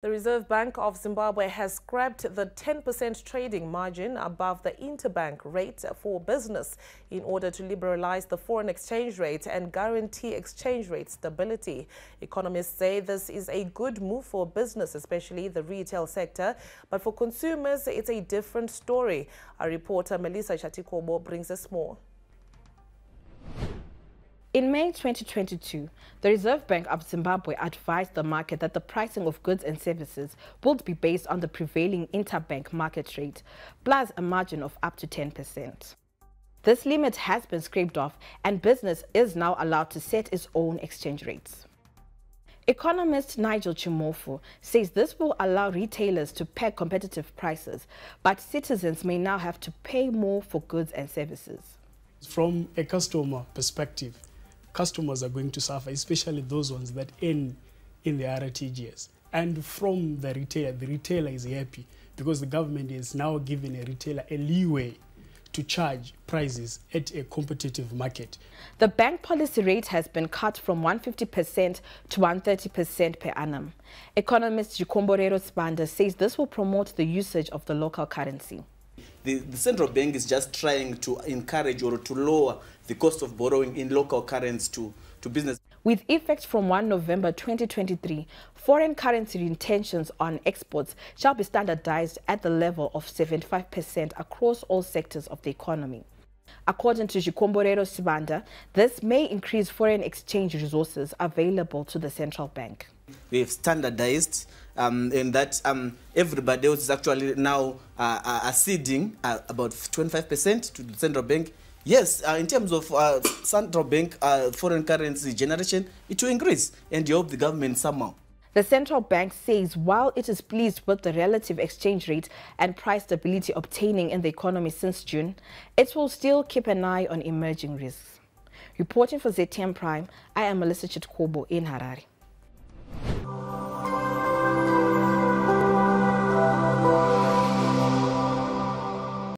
The Reserve Bank of Zimbabwe has scrapped the 10% trading margin above the interbank rate for business in order to liberalize the foreign exchange rate and guarantee exchange rate stability. Economists say this is a good move for business, especially the retail sector, but for consumers, it's a different story. Our reporter Melissa Chatikobo brings us more. In May 2022, the Reserve Bank of Zimbabwe advised the market that the pricing of goods and services would be based on the prevailing interbank market rate, plus a margin of up to 10%. This limit has been scraped off and business is now allowed to set its own exchange rates. Economist Nigel Chimofu says this will allow retailers to peg competitive prices, but citizens may now have to pay more for goods and services. From a customer perspective, customers are going to suffer, especially those ones that earn in the RTGS. And from the retailer, the retailer is happy because the government is now giving a retailer a leeway to charge prices at a competitive market. The bank policy rate has been cut from 150% to 130% per annum. Economist Chikomborero Sibanda says this will promote the usage of the local currency. The, the, central bank is just trying to encourage or to lower the cost of borrowing in local currency to, to business. With effect from 1 November 2023, foreign currency retentions on exports shall be standardized at the level of 75% across all sectors of the economy. According to Chikomborero Sibanda, this may increase foreign exchange resources available to the central bank. We have standardized um, in that um, everybody else is actually now uh, uh, acceding uh, about 25% to the central bank. Yes, uh, in terms of uh, central bank uh, foreign currency generation, it will increase and you hope the government somehow. The central bank says while it is pleased with the relative exchange rate and price stability obtaining in the economy since June, it will still keep an eye on emerging risks. Reporting for ZTN Prime, I am Melissa Chitkobo in Harare.